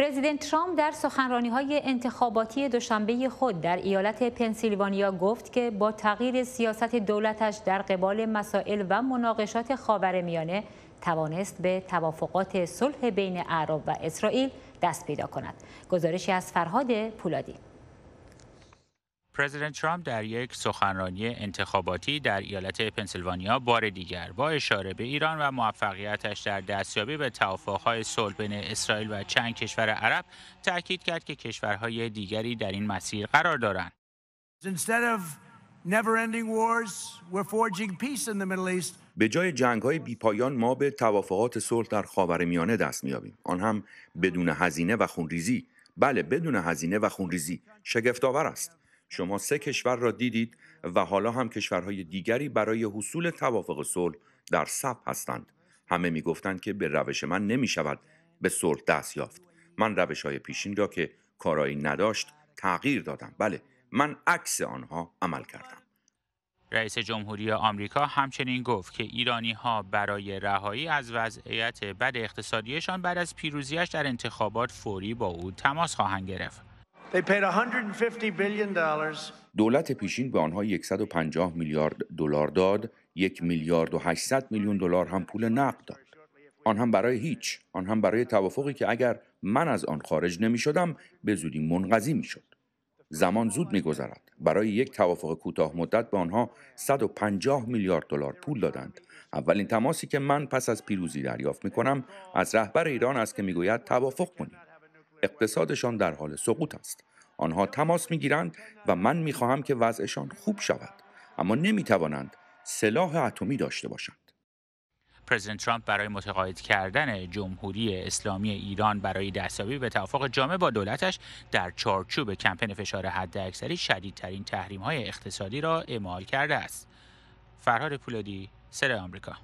پرزیدنت ترامپ در سخنرانی های انتخاباتی دوشنبه خود در ایالت پنسیلوانیا گفت که با تغییر سیاست دولتش در قبال مسائل و مناقشات خاورمیانه توانست به توافقات صلح بین عرب و اسرائیل دست پیدا کند. گزارشی از فرهاد پولادی پرزیدنت ترامپ در یک سخنرانی انتخاباتی در ایالت پنسیلوانیا بار دیگر با اشاره به ایران و موفقیتش در دستیابی به توافقهای صلح بین اسرائیل و چند کشور عرب تاکید کرد که کشورهای دیگری در این مسیر قرار دارند. به جای جنگ های بیپایان ما به توافقات صلح در خاورمیانه دست میابیم آن هم بدون هزینه و خونریزی. بله بدون هزینه و خونریزی. شگفتآور است. شما سه کشور را دیدید و حالا هم کشورهای دیگری برای حصول توافق صلح در صف هستند. همه می‌گفتند که به روش من نمی شود به صلح دست یافت. من روش های پیشین را که کارایی نداشت تغییر دادم. بله من عکس آنها عمل کردم. رئیس جمهوری آمریکا همچنین گفت که ایرانی ها برای رهایی از وضعیت بد اقتصادیشان بعد از پیروزیش در انتخابات فوری با او تماس خواهند گرفت. دولت پیشین به آنها 150 میلیارد دلار داد، یک میلیارد و 800 میلیون دلار هم پول نقد داد. آن هم برای هیچ، آن هم برای توافقی که اگر من از آن خارج نمی شدم به زودی منقضی می شد. زمان زود میگذرد برای یک توافق کوتاه مدت به آنها 150 میلیارد دلار پول دادند اولین تماسی که من پس از پیروزی دریافت می کنم از رهبر ایران است که می‌گوید توافق کنیم اقتصادشان در حال سقوط است. آنها تماس می‌گیرند و من می‌خواهم که وضعشان خوب شود اما نمی‌توانند سلاح اتمی داشته باشند. پرزیدنت ترامپ برای متقاعد کردن جمهوری اسلامی ایران برای دستیابی به توافق جامع با دولتش در چارچوب کمپین فشار حداکثری شدیدترین تحریم های اقتصادی را اعمال کرده است. فرهاد پولادی، سر آمریکا.